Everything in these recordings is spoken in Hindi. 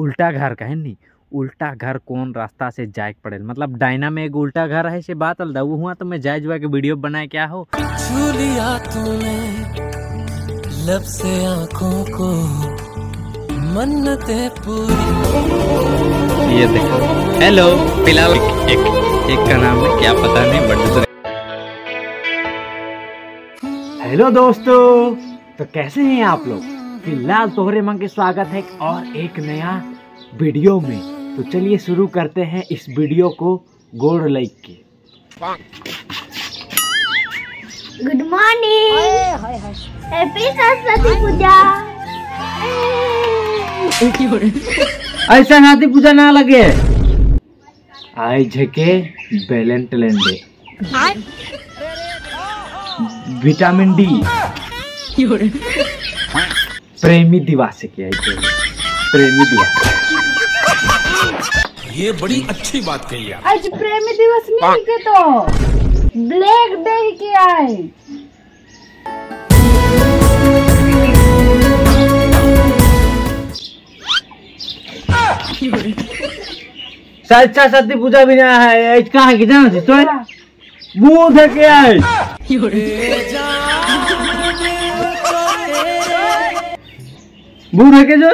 उल्टा घर कहे नी उल्टा घर कौन रास्ता से जाए पड़े मतलब डायना में एक उल्टा घर है से बात अलदा वो हुआ तो मैं जाए जुआ के वीडियो बनाए क्या हो? लब से आँखों को मन्नतें पूरी। ये देखो। हेलो फ़िलहाल एक, एक एक का नाम है क्या पता नहीं बट हेलो दोस्तों तो कैसे हैं आप लोग? फ़िलहाल तोहरे मन के स्वागत है और एक नया वीडियो में। तो चलिए शुरू करते हैं इस वीडियो को गोड़ लाइक के। Good morning happy Saraswati Puja ऐसा नाती पूजा ना लगे। आई झके वैलेंटाइन डे विटामिन डी। प्रेमी दिवस के आई प्रेमी दिवस। ये बड़ी अच्छी बात कही आप आज प्रेमी दिवस नहीं के तो। ब्लैक डे के आए। सच्चा सती पूजा भी ना है। आज कहाँ की जाना थी तो? बूढ़ के आई बूढ़ के जो?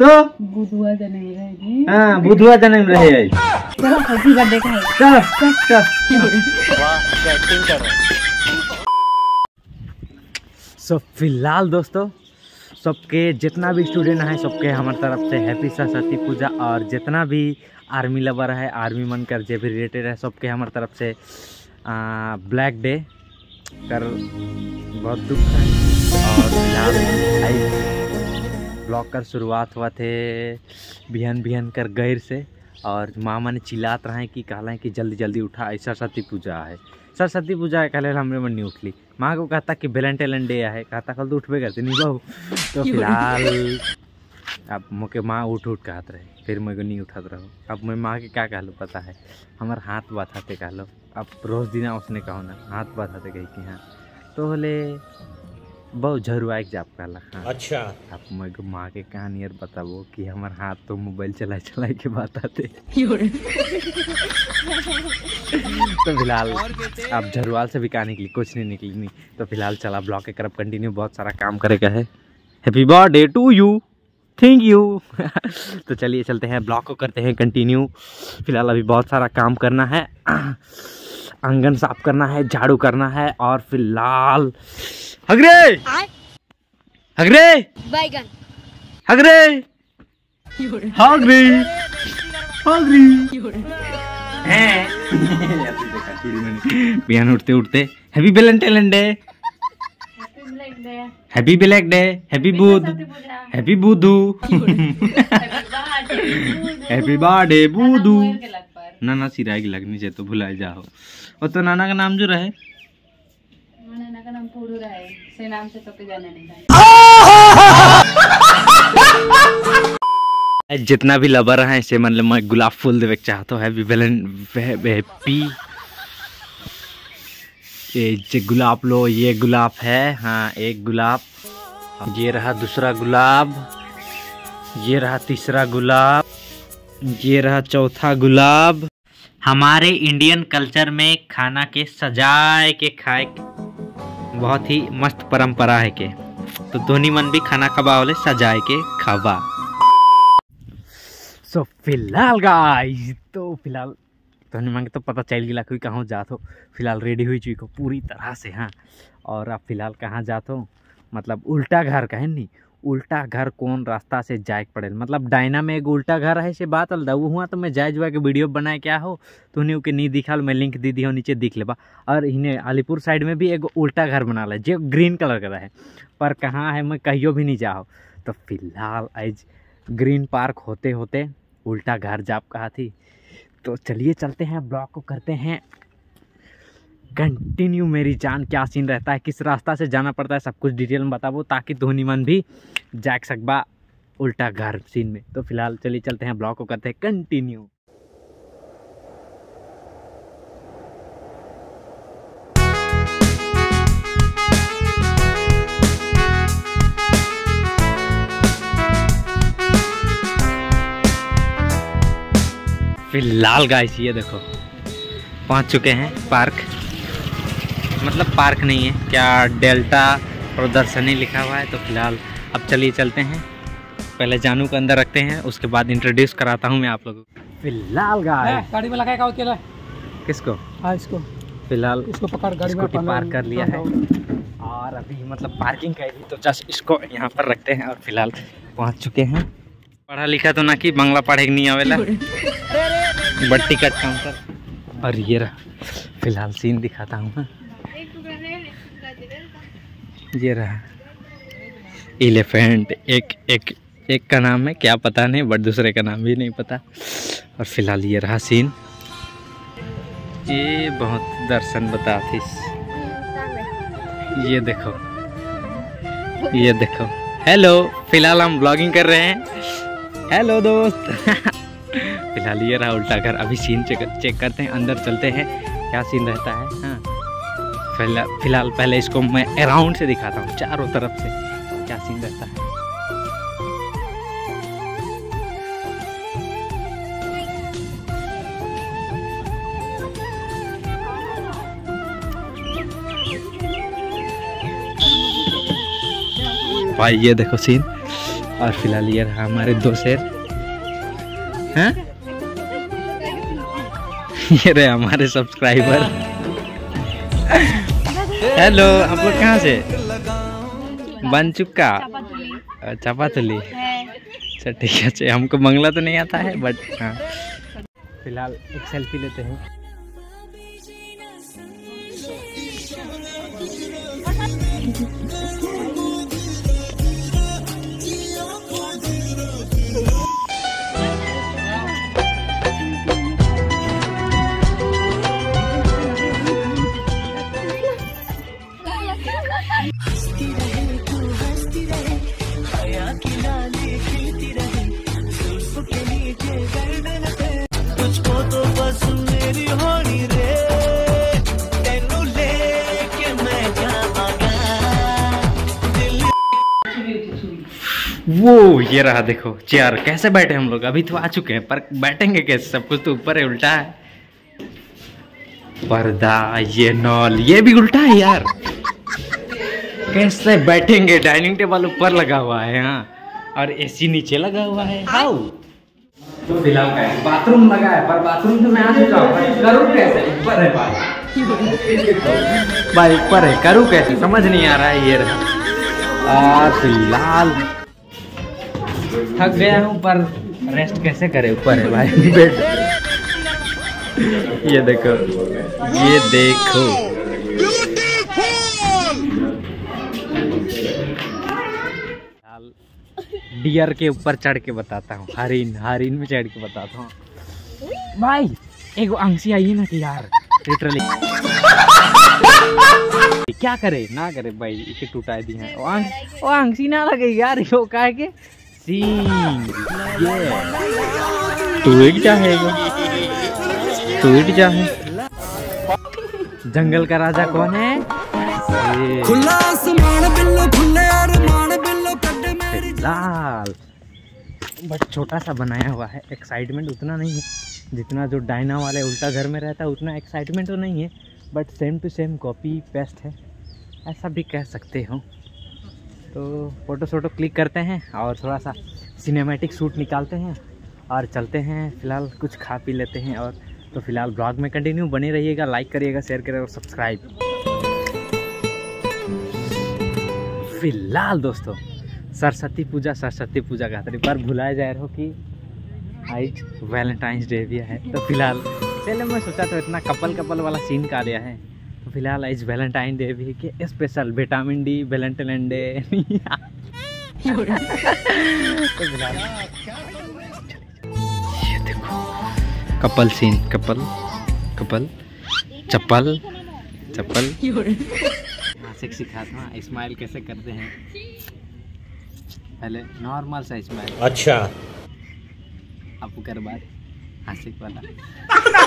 तो? नहीं रहेगी। हाँ जन्म रहे चलो का चलो चल। सो फ़िलहाल दोस्तों सबके जितना भी स्टूडेंट हैं सबके हमारे तरफ़ से हैप्पी सरस्वती पूजा और जितना भी आर्मी लवर है आर्मी मन कर जे भी रिलेटेड है सबके हमारे तरफ़ से ब्लैक डे कर बहुत दुख है। और फ़िलहाल आई ब्लॉग कर शुरुआत हुआ थे बिहन बिहन कर गैर से। और मामा ने चिल्लात रहे कि कहला कि जल्दी जल्दी उठा ऐसा सरस्वती पूजा है। सरस्वती पूजा है कल हमरे मन नहीं उठली। माँ को कहता कि वेलेंटाइन डे है कहता कल तो उठबे करते नहीं बहू। तो फ़िलहाल अब मुके माँ उठ उठ कहत रहे फिर मैं नहीं उठत रहो। अब मैं माँ के क्या कहलो पता है? हमार हाथ बथाते कहलो। अब रोज दिन उसने कहो ना हाथ बथाते कही कि हाँ। तो बोले बहुत झरुआ के जाप कहला हाँ अच्छा। आप मैं को माँ के कहानी और बताबो कि हमार हाथ तो मोबाइल चला चला के बताते तो फ़िलहाल अब झरुआल से भी कहा निकली कुछ नहीं निकली। नहीं तो फ़िलहाल चला ब्लॉक के तरफ़ कंटिन्यू बहुत सारा काम करेगा है। Happy birthday to you thank you तो चलिए चलते हैं ब्लॉक को करते हैं कंटिन्यू फ़िलहाल अभी बहुत सारा काम करना है। आँगन साफ़ करना है झाड़ू करना है और फ़िलहाल हगरे! हगरे! बैगन। हगरे! हगरे! हगरे! हैं। उठते उठते happy valentine day happy black day happy बुध हैप्पी बुधू। Happy birthday. बुधू। नाना सिराय की लगनी चाहिए तो भुला जाओ। और तो नाना का नाम जो रहे? का नाम पूरू रहे। से नाम से तो के जाने नहीं जितना भी लवर है से मतलब मैं गुलाब फूल देवे चाहता हूँ। Happy Valentine happy. ये गुलाब लो ये गुलाब है। हाँ एक गुलाब। ये रहा दूसरा गुलाब। ये रहा तीसरा गुलाब। ये रहा चौथा गुलाब। हमारे इंडियन कल्चर में खाना के सजाए के खाए के बहुत ही मस्त परंपरा है के। तो धोनी मन भी खाना खबा वाले सजाए के खावा। सो so, फ़िलहाल गाइस तो फ़िलहाल धोनी मन के तो पता चल गया कोई कहाँ जात। हो फ़िलहाल रेडी हुई चुकी हो पूरी तरह से हाँ। और आप फ़िलहाल कहाँ जात? हो मतलब उल्टा घर का है नी। उल्टा घर कौन रास्ता से जाए पड़े मतलब डायना में एक उल्टा घर है से बात अलदा वो हुआ तो मैं जाए जुआ के वीडियो बनाए क्या हो? तो उन्हें के नहीं दिखा मैं लिंक दे दी हो, नीचे दिख लेबा। और इन्हें अलीपुर साइड में भी एक उल्टा घर बना ला, जो ग्रीन कलर का है। पर कहाँ है, मैं कहियो भी नहीं जाओ। तो फ़िलहाल आज ग्रीन पार्क होते होते उल्टा घर जाप कहा थी। तो चलिए चलते हैं ब्लॉग को करते हैं। कंटिन्यू मेरी जान, क्या सीन रहता है, किस रास्ता से जाना पड़ता है, सब कुछ डिटेल में बताबो ताकि धोनी मन भी जाग सकबा उल्टा घर सीन में। तो फ़िलहाल चलिए चलते हैं ब्लॉग को करते हैं कंटिन्यू फ़िलहाल गाइस ये देखो, पहुँच चुके हैं पार्क मतलब पार्क नहीं है क्या डेल्टा प्रदर्शनी लिखा हुआ है तो फ़िलहाल अब चलिए चलते हैं। पहले जानू को अंदर रखते हैं उसके बाद इंट्रोड्यूस कराता हूँ मैं आप लोगों को। फ़िलहाल गाड़ी में लगाएगा अकेला किसको? हाँ इसको। फ़िलहाल इसको पकड़ गाड़ी में स्कूटी पार्क कर लिया है। और अभी मतलब पार्किंग दी तो जस्ट इसको यहाँ पर रखते हैं और फ़िलहाल पहुँच चुके हैं। पढ़ा लिखा तो ना कि बंगला पढ़े नहीं आवेला बट टिकट काउंटर और ये रहा फ़िलहाल सीन दिखाता हूँ मैं। ये रहा। एलिफेंट एक एक एक का नाम है, क्या पता नहीं बट दूसरे का नाम भी नहीं पता। और फ़िलहाल ये रहा सीन ये बहुत दर्शन बता थी ये देखो। ये देखो। हेलो फ़िलहाल हम ब्लॉगिंग कर रहे हैं। हेलो दोस्त। फ़िलहाल ये रहा उल्टा घर। अभी सीन चेक चेक करते हैं, अंदर चलते हैं। क्या सीन रहता है? हाँ। फ़िलहाल पहले इसको मैं अराउंड से दिखाता हूँ, चारों तरफ़ से क्या सीन रहता है। भाई, ये देखो सीन और फ़िलहाल ये रहा हमारे दो शेर। हैं? ये रहे हमारे सब्सक्राइबर हेलो आप लोग कहाँ से बन चुका चापातुली अच्छा ठीक है हमको मंगला तो नहीं आता है बट हाँ फ़िलहाल एक सेल्फी लेते हैं वो, ये रहा देखो, चेयर। कैसे बैठे हम लोग? अभी तो आ चुके हैं, पर बैठेंगे कैसे? सब कुछ तो ऊपर है, उल्टा है। पर्दा, ये नॉल, ये भी उल्टा है यार। कैसे बैठेंगे? डाइनिंग टेबल ऊपर लगा हुआ है हाँ। और एसी नीचे लगा हुआ है। हाउ? तो फ़िलहाल है, बाथरूम लगा है, पर बाथरूम तो मैं आ चुका हूँ करूँ कैसे? ऊपर है भाई। ऊपर है, करूँ कैसे? समझ नहीं आ रहा है ये रहा। और फ़िलहाल थक गया हूँ पर रेस्ट कैसे करे? ऊपर है भाई। बेड ये देखो ये देखो। डियर के ऊपर चढ़ के बताता हूँ हरिन हरिन में चढ़ के बताता हूँ। भाई एक अंशी आई है ना कि यार लिटरली क्या करे ना करे भाई इसे टूटा दी है। वो ना लगे यार यो का के। जाएगा टूट जाए जंगल का राजा कौन है? खुला आसमान बिल्लो खुले अरमान बिल्लो कड्डे मेरी लाल। बट छोटा सा बनाया हुआ है। एक्साइटमेंट उतना नहीं है। जितना जो डायना वाले उल्टा घर में रहता है उतना एक्साइटमेंट तो नहीं है। But same to same copy paste है। ऐसा भी कह सकते हो। तो फ़ोटो शोटो क्लिक करते हैं और थोड़ा सा सिनेमैटिक शूट निकालते हैं और चलते हैं। फ़िलहाल कुछ खा पी लेते हैं और तो फ़िलहाल ब्लॉग में कंटिन्यू बने रहिएगा लाइक करिएगा शेयर करिएगा और सब्सक्राइब फ़िलहाल दोस्तों, सरस्वती पूजा सरस्वती पूजा का तरी पर भुलाए जा रहे हो कि आज वैलेंटाइंस डे भी है। तो फ़िलहाल चलो मैं सोचा तो इतना कपल कपल वाला सीन का दिया है। फ़िलहाल आज वैलेंटाइन डे भी कि special vitamin D valentine day. फ़िलहाल ये देखो। कपल सीन कपल कपल चप्पल चप्पल। सिखाता हूँ स्माइल कैसे करते हैं? पहले नॉर्मल सा स्माइल अच्छा। अब कर बाद हासिक वाला।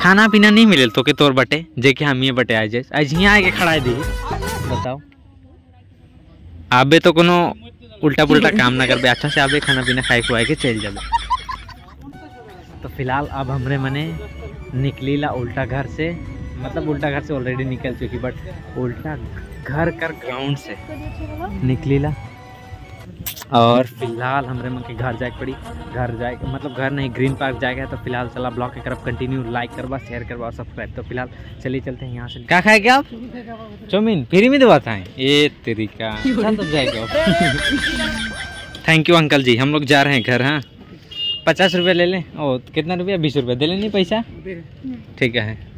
खाना पीना नहीं मिले तो के तोर बटे, जे के हम ये बटे आज आज यहाँ आके खड़ा दी बताओ। आबे तो कोनो उल्टा पुल्टा काम ना करबे अच्छा से आबे खाना पीना खाए खुआए के चल जाबे। तो फ़िलहाल अब हमरे मने निकली ला उल्टा घर से मतलब उल्टा घर से ऑलरेडी निकल चुकी बट उल्टा घर कर ग्राउंड से निकली ला और फ़िलहाल हमरे मन के घर जाए पड़ी। घर जाए मतलब घर नहीं, ग्रीन पार्क जाएगा तो फ़िलहाल चला ब्लॉग के तरफ़ कंटिन्यू लाइक करवा शेयर करवा और सब्सक्राइब तो फ़िलहाल चलिए चलते हैं यहाँ से। क्या खाएगे आप? चौमीन, फ्री में दबाता है ये तरीका थैंक यू अंकल जी। हम लोग जा रहे हैं घर हाँ। पचास रुपये ले लें। ओ, कितना रुपया? बीस रुपये। दे लें नहीं पैसा? ठीक है।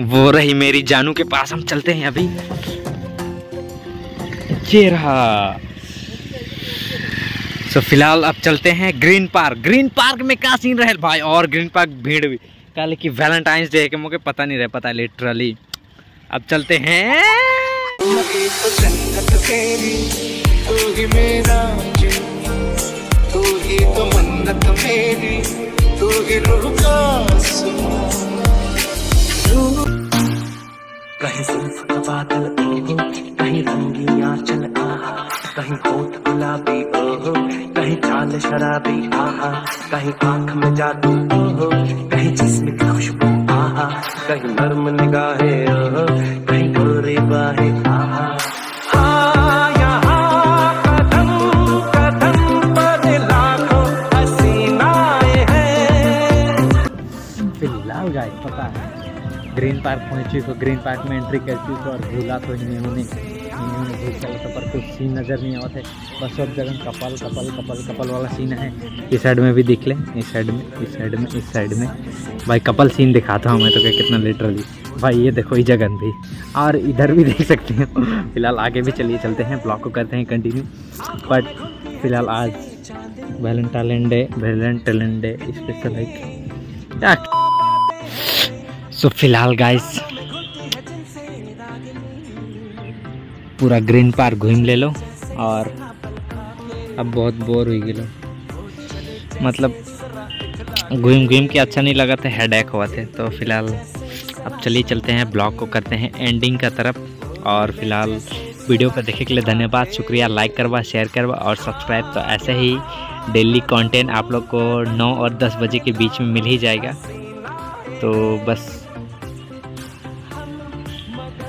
वो रही मेरी जानू के पास। हम चलते हैं अभी। रहा। सो फ़िलहाल अब चलते हैं ग्रीन पार्क ग्रीन पार्क में क्या सीन रहे भाई? और ग्रीन पार्क भीड़ भी। कल की वैलेंटाइंस डे के मुझे पता नहीं रहे, पता लिटरली अब चलते हैं। जन्नत तेरी तू कहीं आँख में जादू ओहो कहीं जिस्म की खुशबू आहा। कहीं नर्म निगाहें कहीं गोरी बाहें आहा। हाँ, हैं। पता है। ग्रीन पार्क पहुँची तो ग्रीन पार्क में एंट्री चुकी तो और झूला तो इन्होंने चला पर कुछ सीन नज़र नहीं आवत है। बस सब जगह कपल कपल कपल कपल वाला सीन है। इस साइड में भी दिख ले, इस साइड में, इस साइड में, इस साइड में। भाई, कपल सीन दिखाता हूँ मैं तो क्या कितना लिटरली भाई, ये देखो, ये जगह भी। और इधर भी देख सकते हैं। फ़िलहाल आगे भी चलिए, चलते हैं ब्लॉग को करते हैं कंटिन्यू बट फ़िलहाल आज valentine day valentine day special है क्या सो फ़िलहाल गाइस पूरा ग्रीन पार्क घूम ले लो और अब बहुत बोर हो गए मतलब घूम घूम के अच्छा नहीं लगा था हेड एक हुआ थे। तो फ़िलहाल अब चलिए चलते हैं ब्लॉग को करते हैं एंडिंग का तरफ़। और फ़िलहाल वीडियो को देखने के लिए धन्यवाद। शुक्रिया लाइक करवा शेयर करवा और सब्सक्राइब तो ऐसे ही डेली कंटेंट आप लोग को 9 और 10 बजे के बीच में मिल ही जाएगा। तो बस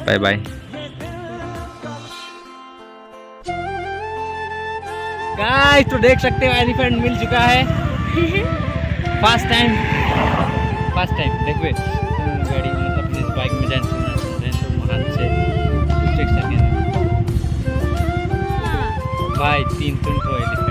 बाय बाय गाइस तो देख सकते हो एलिफेंट मिल चुका है। फ़र्स्ट टाइम फ़र्स्ट टाइम देखो गाड़ी मतलब अपने बाइक में जाए। हैं तो से। भाई तीन तुम तो